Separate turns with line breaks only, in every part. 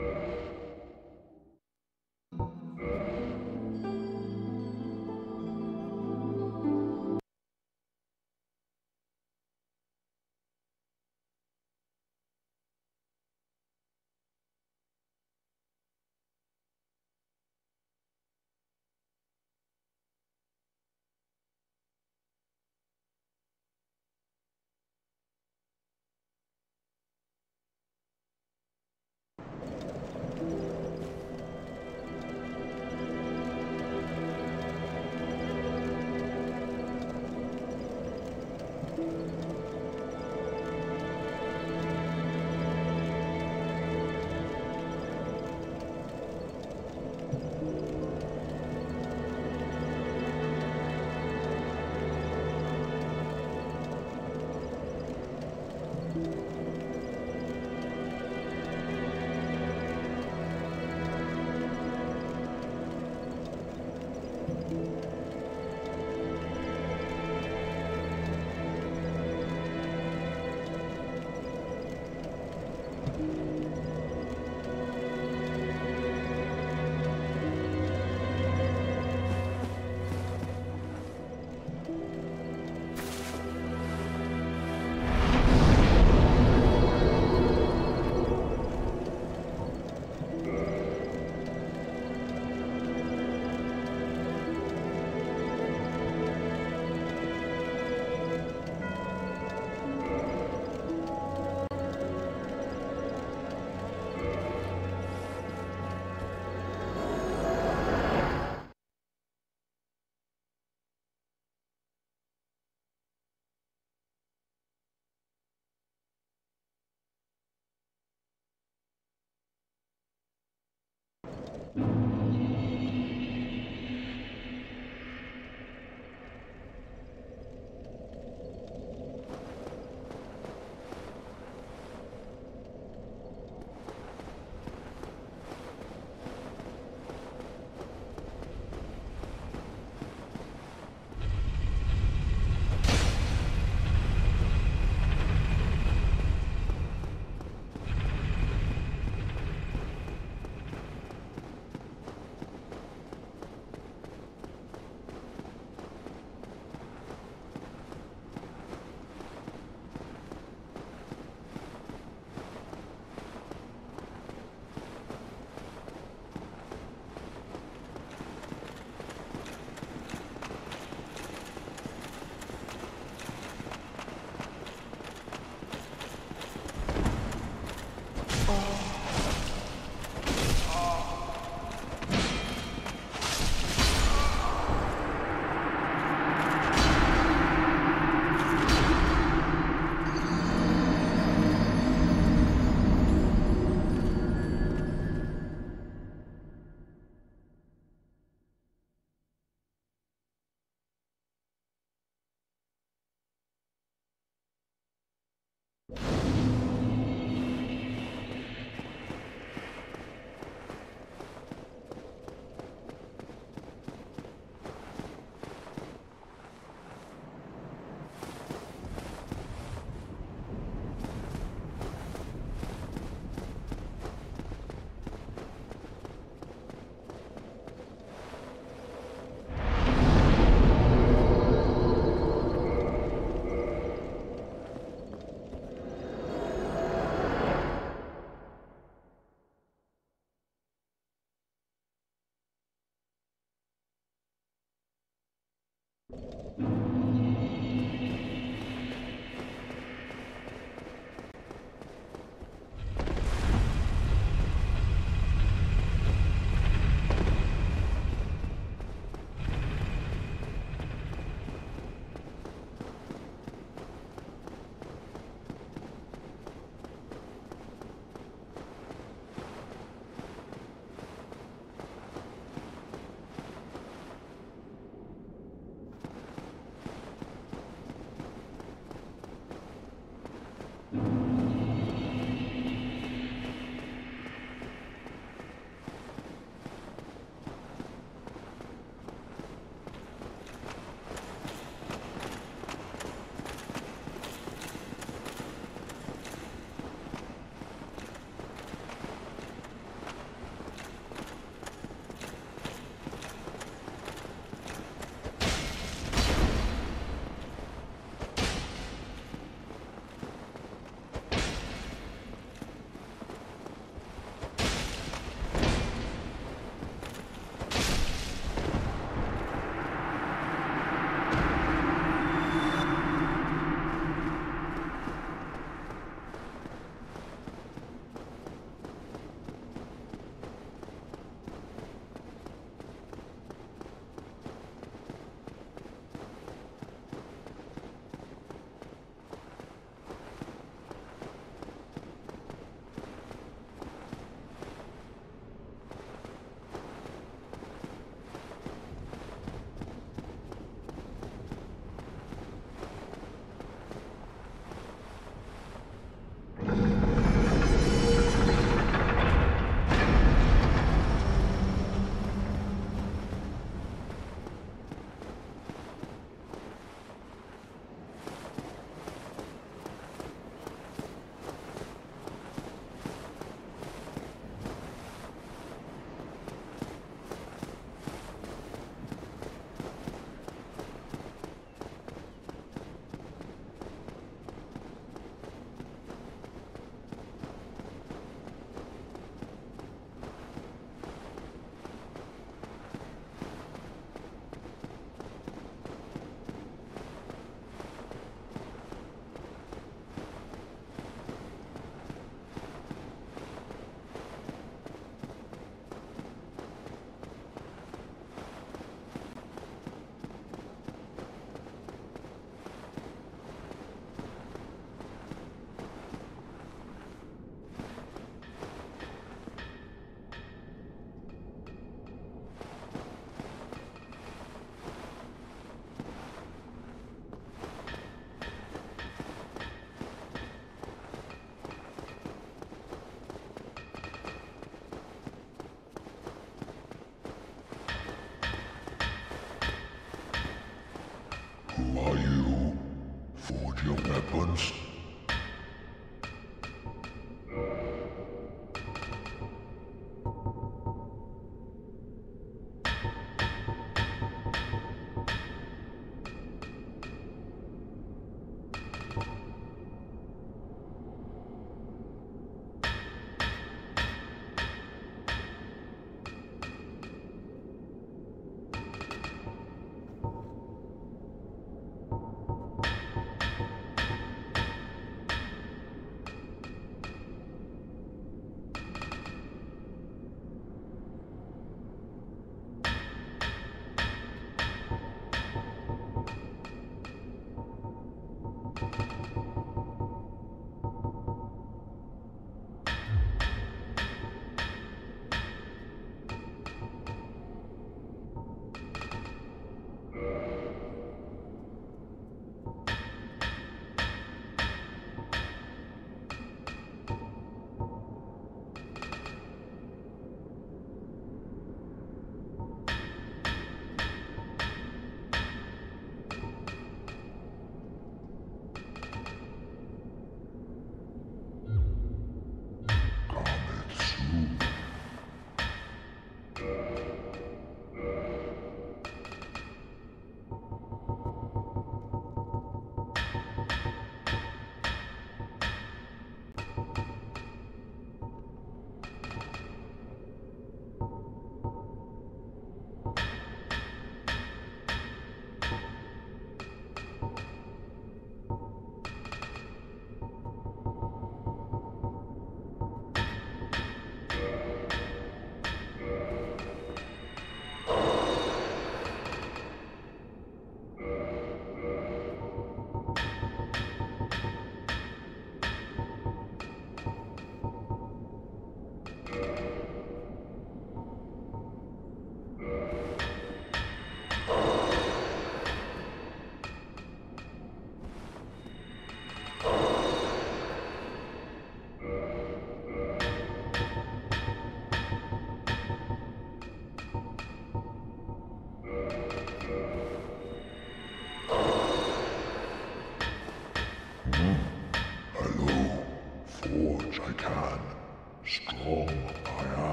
Yeah.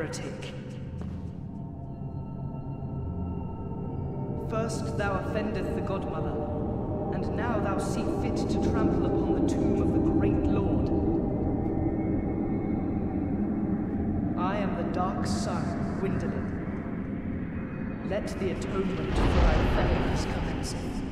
Heretic. First thou offendeth the Godmother, and now thou see fit to trample upon the tomb of the great Lord. I am the Dark Sun, Gwyndolin. Let the atonement for thy felonies commence.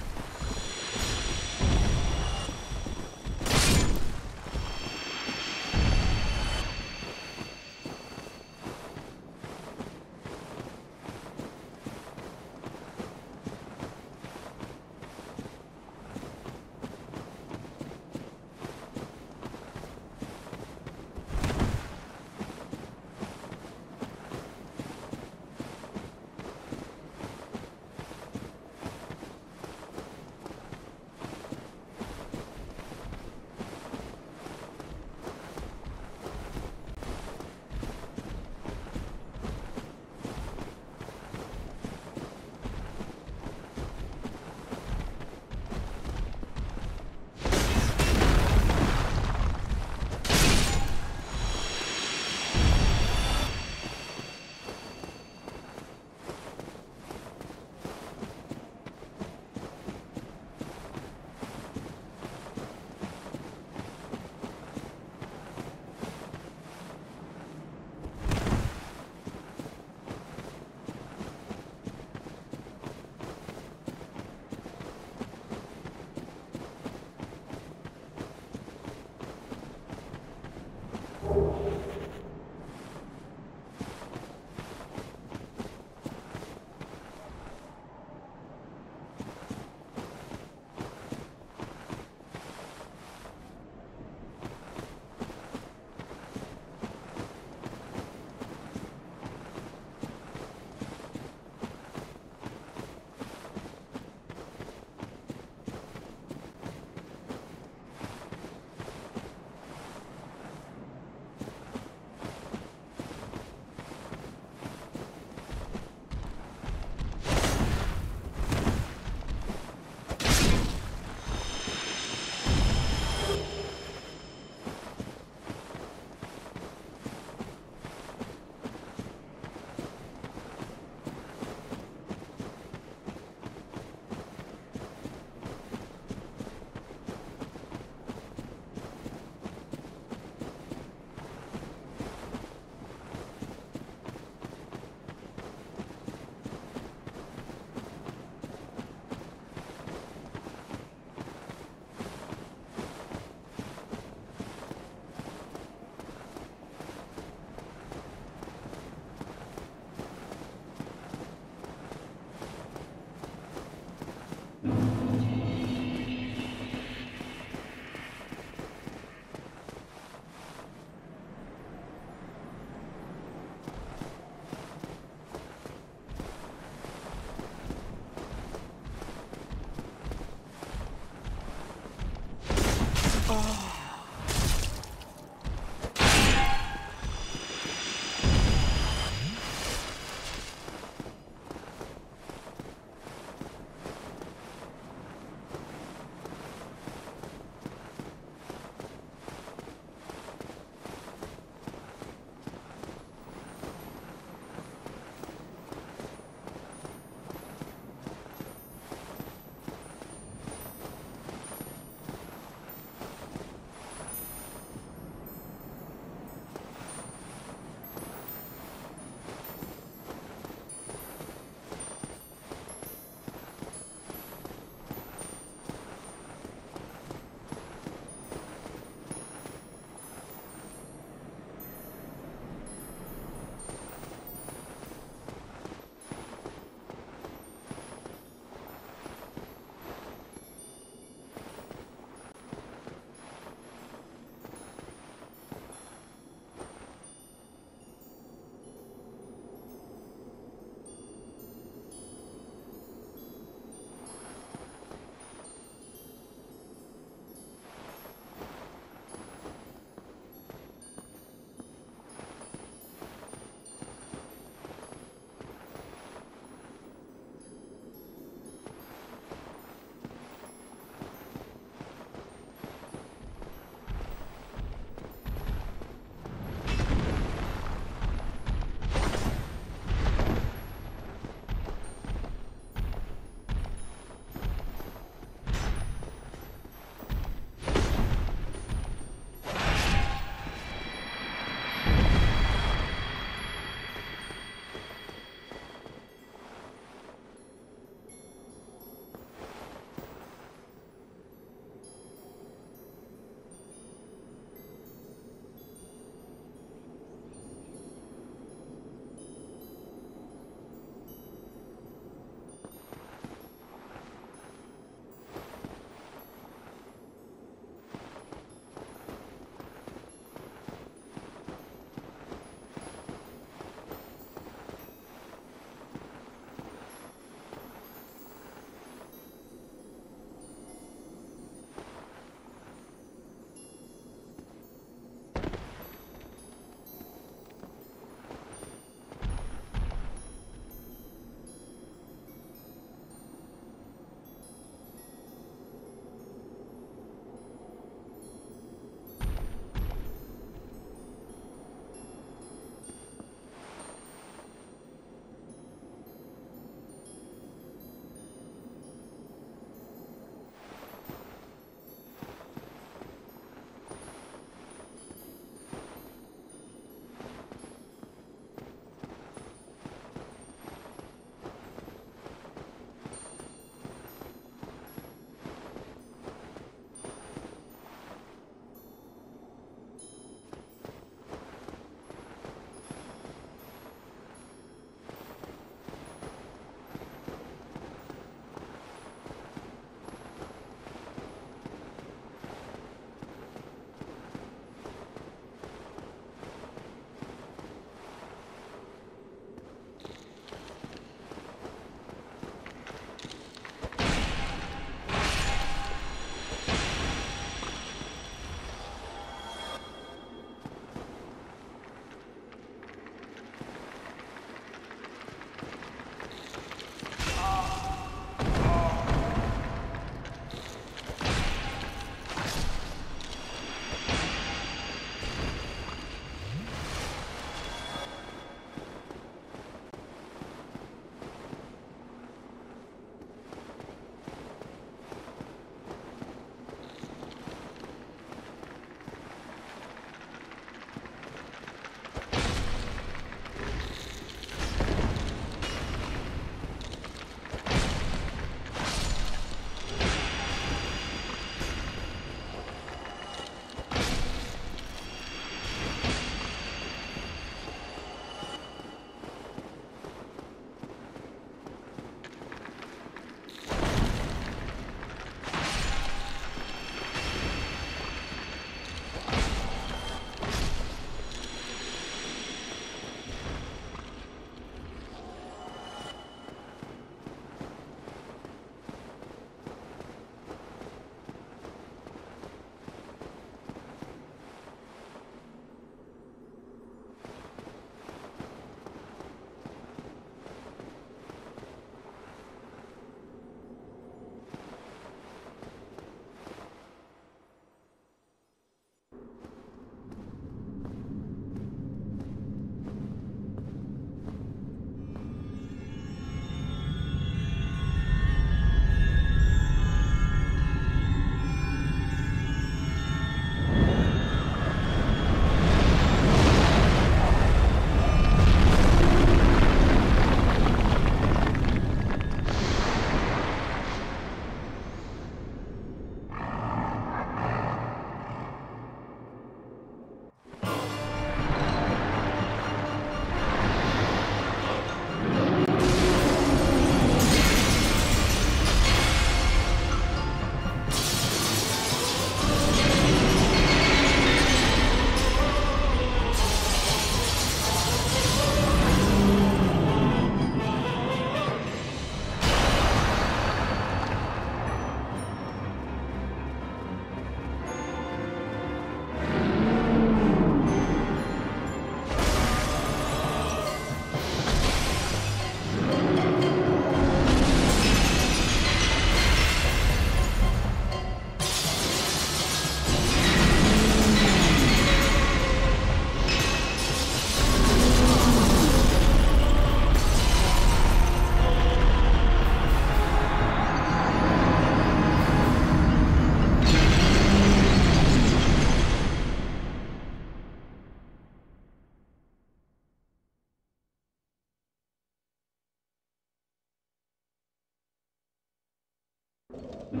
よ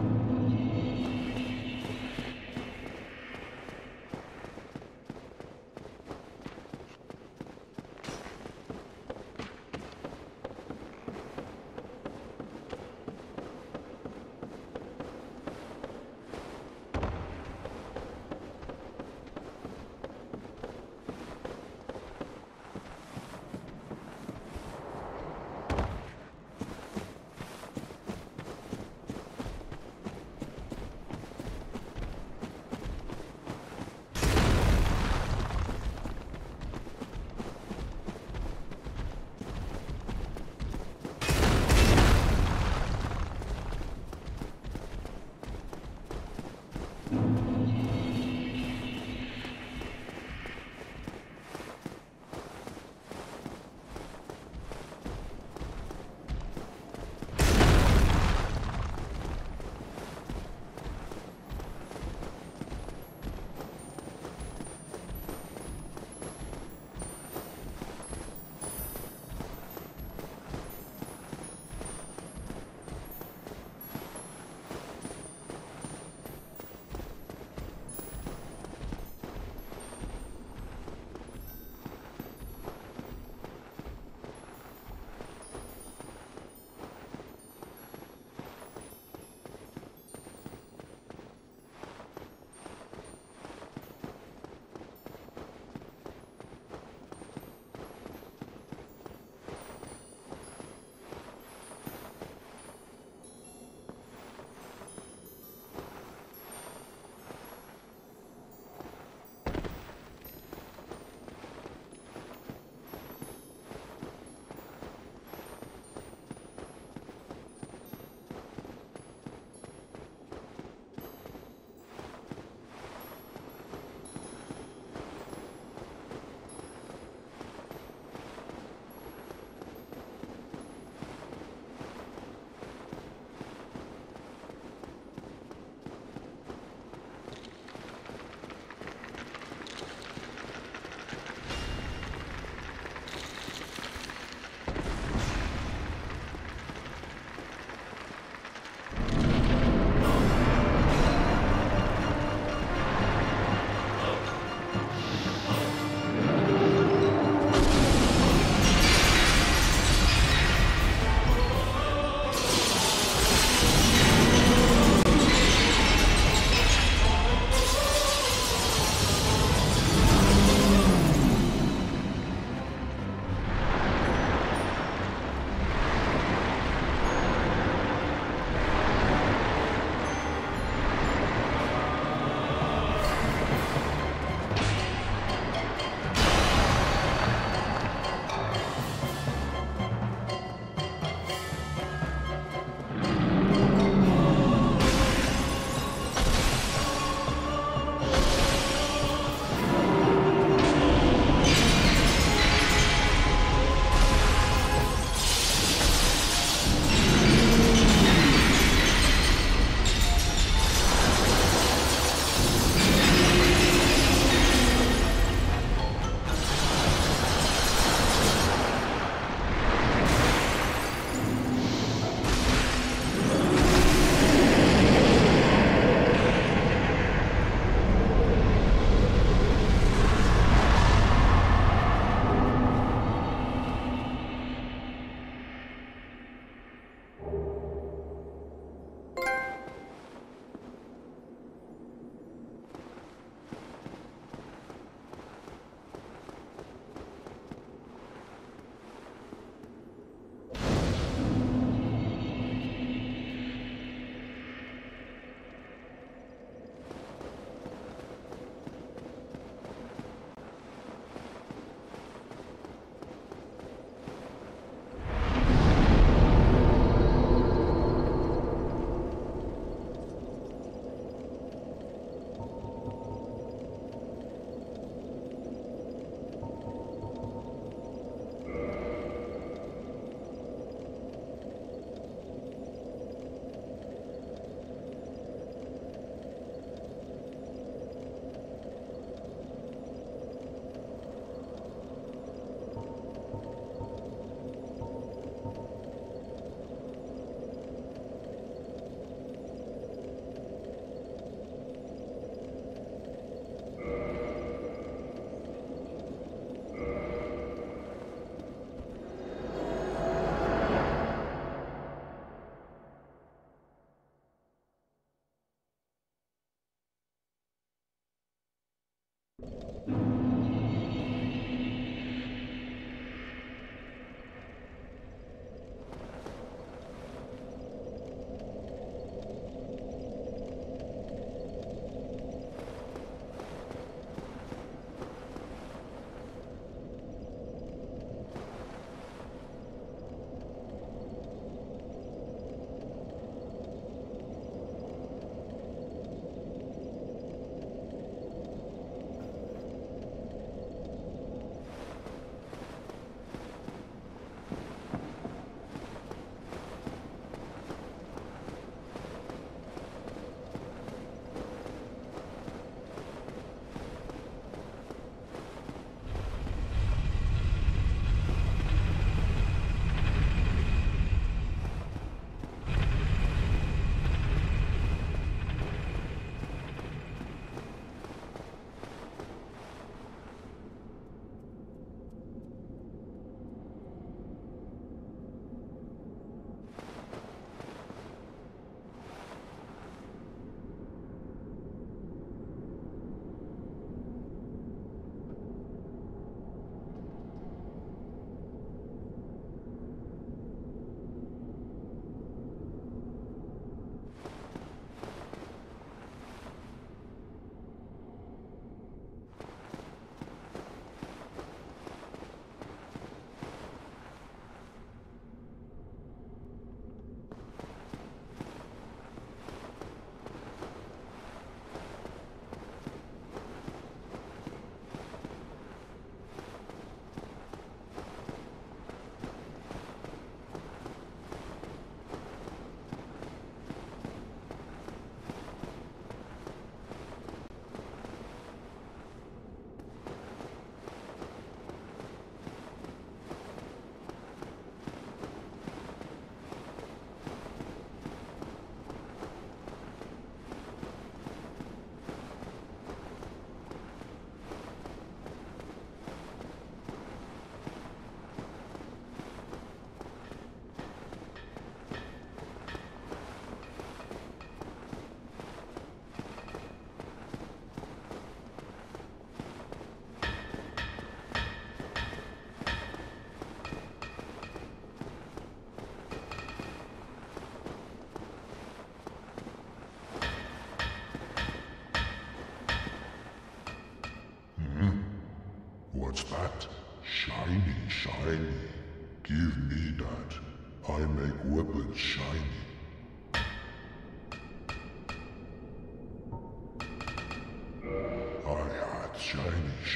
し!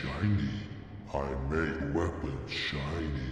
Shiny. I make weapons shiny.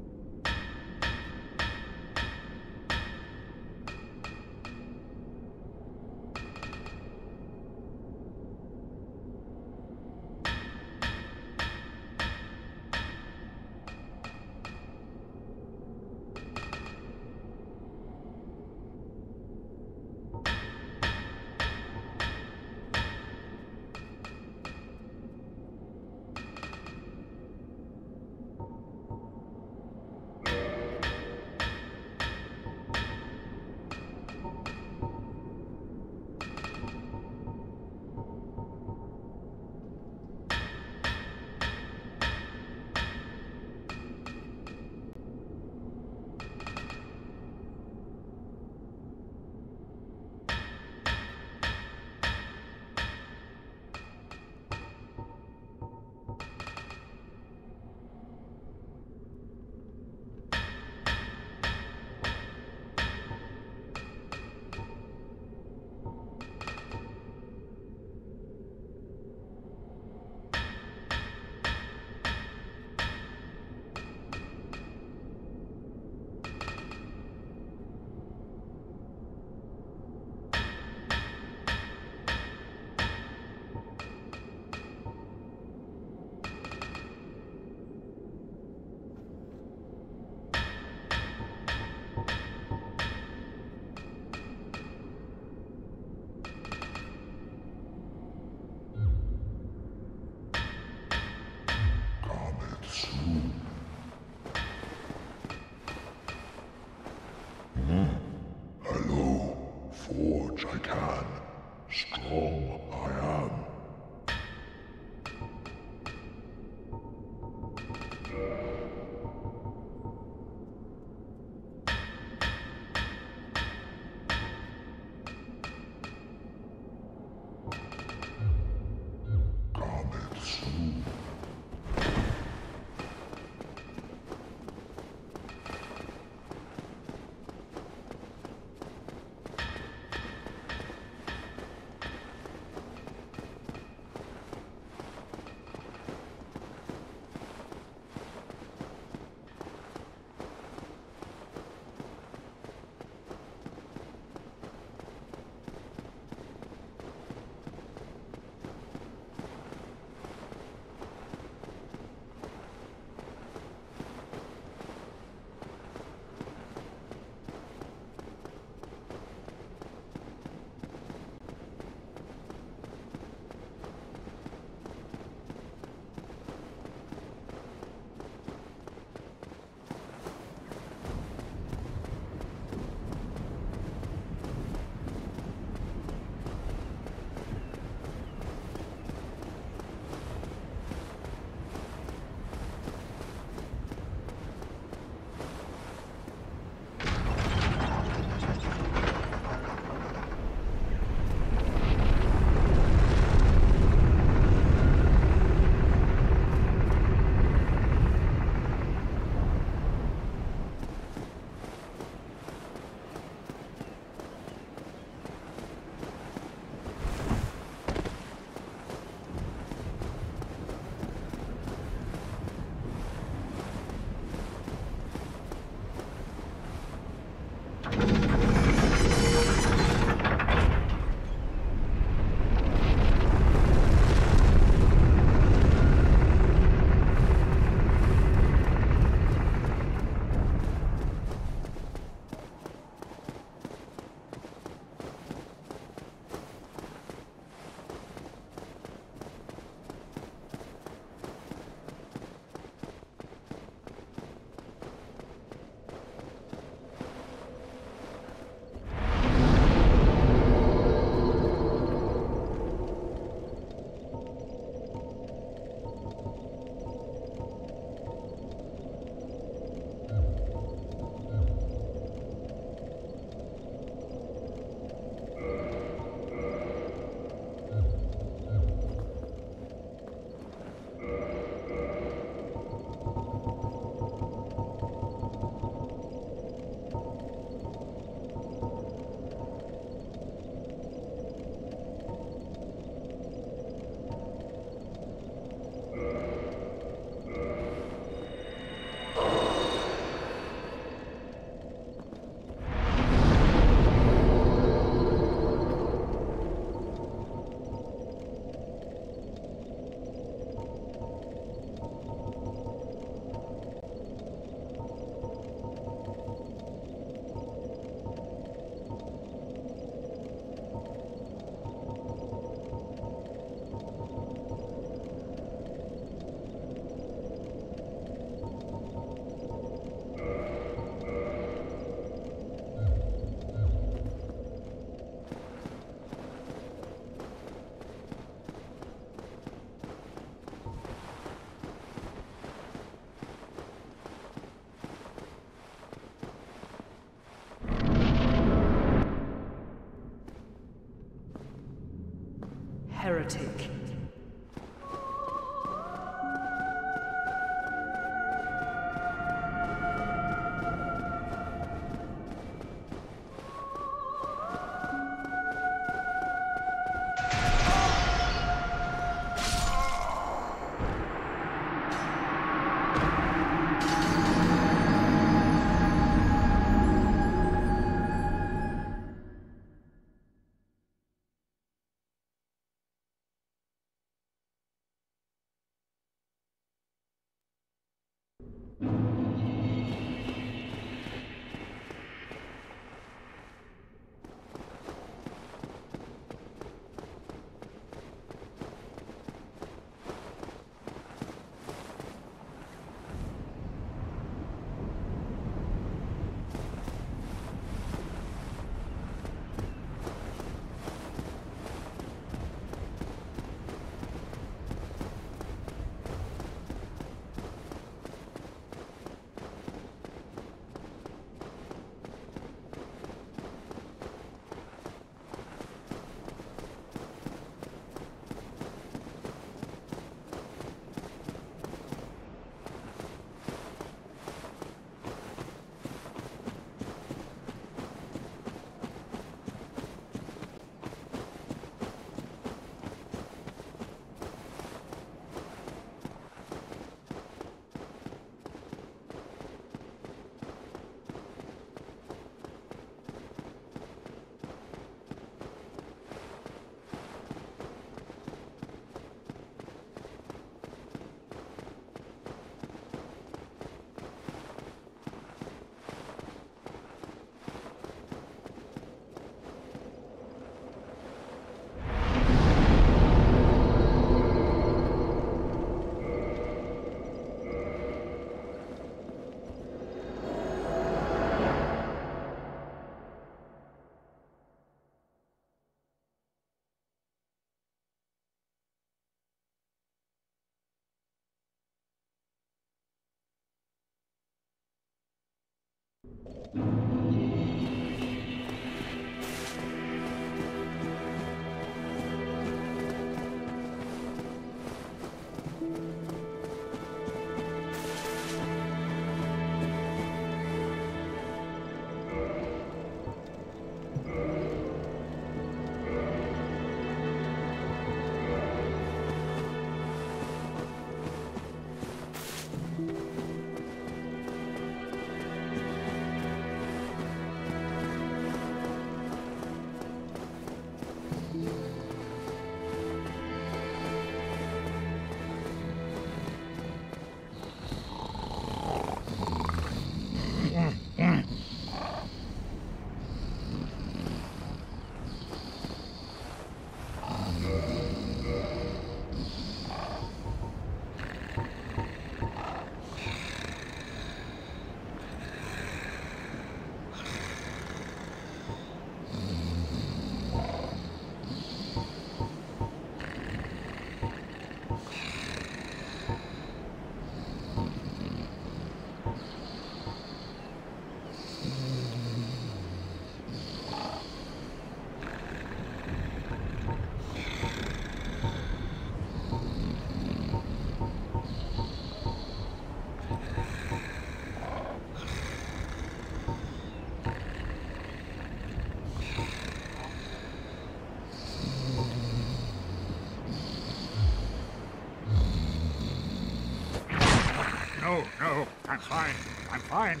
No, I'm fine. I'm fine.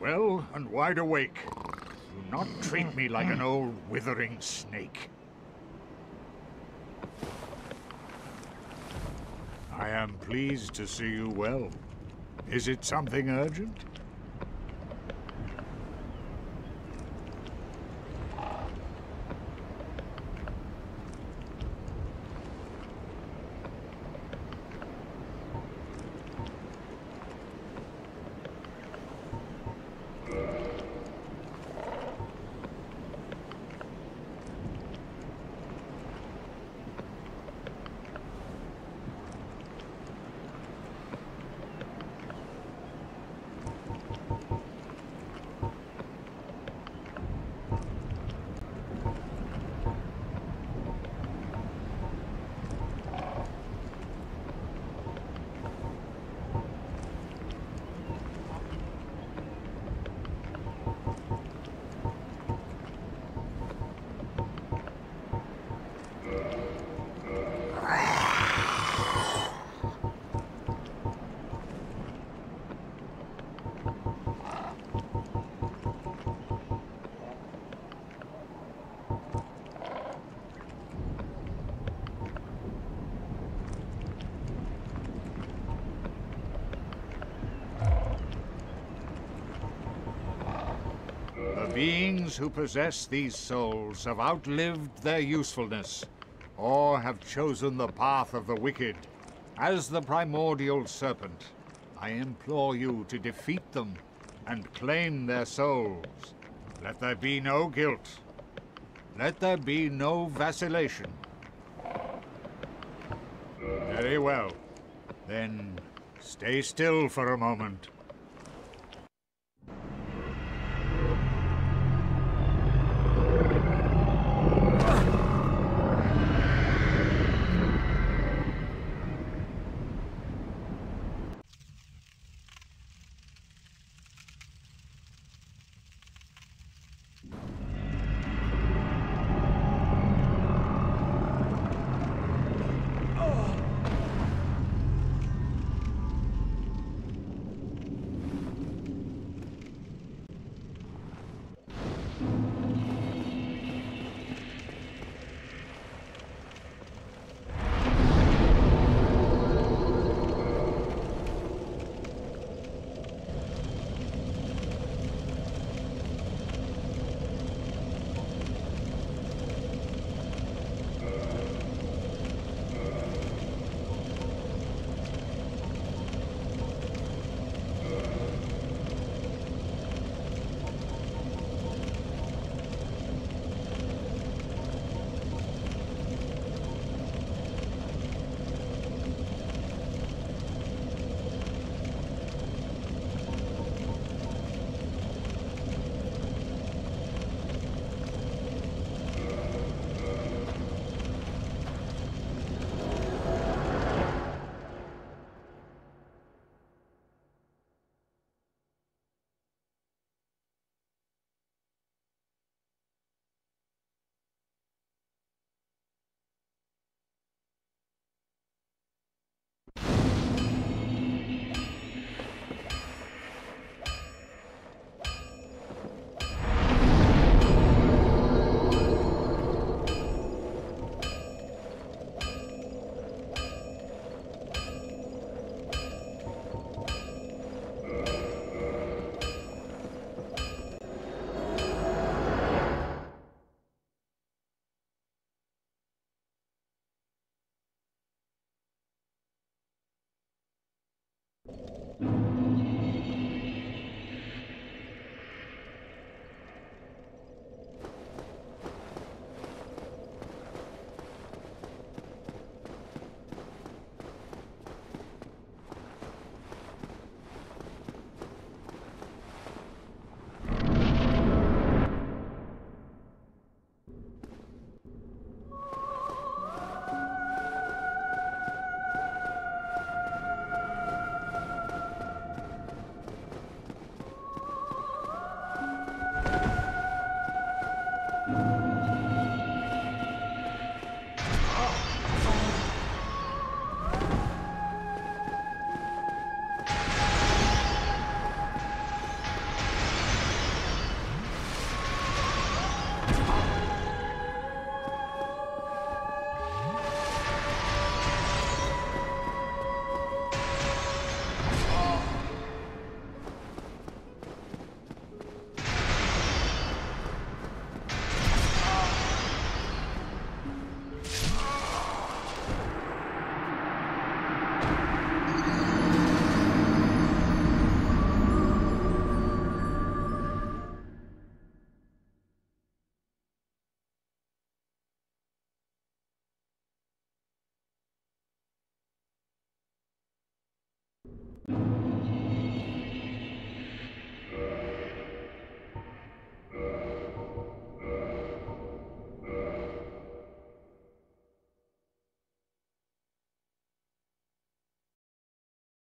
Well and wide awake. Do not treat me like an old withering snake. I am pleased to see you well. Is it something urgent? Who possess these souls have outlived their usefulness, or have chosen the path of the wicked. As the primordial serpent, I implore you to defeat them and claim their souls. Let there be no guilt. Let there be no vacillation. Very well. Then stay still for a moment.